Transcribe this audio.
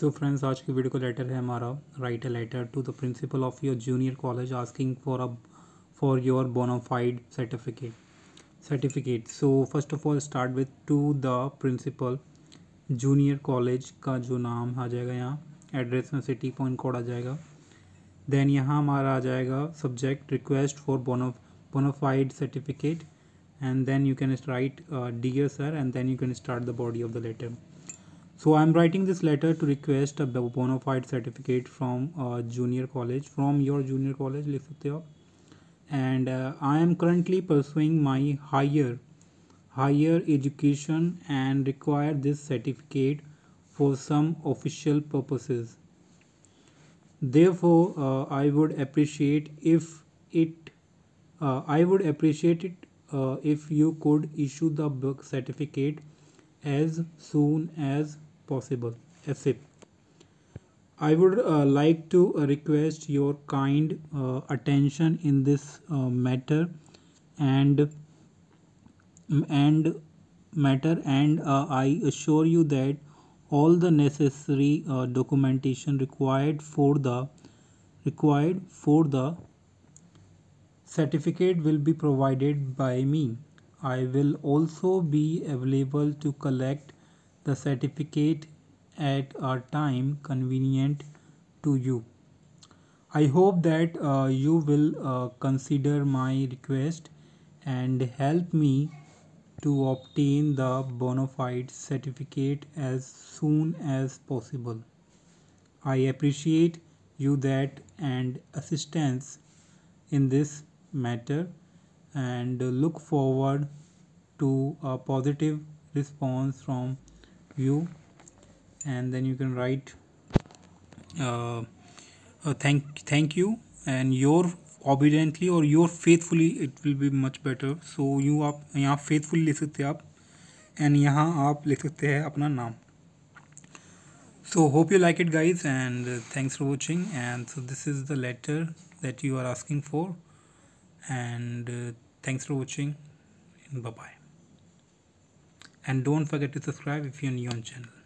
सो so friends आज की video का लेटर है हमारा write a letter to the principal of your junior college asking for a for your bonafide certificate certificate so first of all start with to the principal junior college का जो नाम आ जाएगा यहाँ address में city point code आ जाएगा। Then यहाँ हमारा आ जाएगा subject request for bonafide certificate and then you can write dear sir and then you can start the body of the letter So I am writing this letter to request a bona fide certificate from a junior college from your junior college लिख सकते हो and uh, I am currently pursuing my higher higher education and require this certificate for some official purposes. Therefore, uh, I would appreciate if it uh, I would appreciate it uh, if you could issue the book certificate as soon as possible ASAP. I would uh, like to uh, request your kind uh, attention in this uh, matter and and matter and uh, I assure you that all the necessary documentation required for the required for the certificate will be provided by me. I will also be available to collect the certificate at a time convenient to you. I hope that uh, you will uh, consider my request and help me to obtain the bona fide certificate as soon as possible. I appreciate you that and assistance in this matter and look forward to a positive response from view and then you can write uh, uh, thank thank you and your obediently or your faithfully it will be much better so you आप यहाँ faithfully लिख सकते हैं आप and यहाँ आप लिख सकते हैं अपना नाम so hope you like it guys and uh, thanks for watching and so this is the letter that you are asking for and uh, thanks for watching bye bye and don't forget to subscribe if you're new on channel